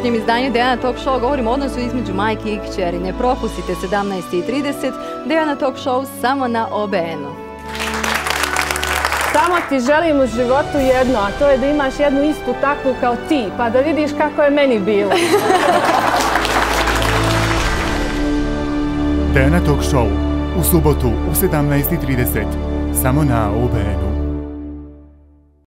sutrašnjem izdanju Dejana Talk Show govorimo o odnosu između majke i kćeri. Ne propustite 17.30 Dejana Talk Show samo na obn Samo ti želim u životu jedno, a to je da imaš jednu istu takvu kao ti, pa da vidiš kako je meni bilo. Dejana Talk Show u subotu u 17.30 samo na OBN-u.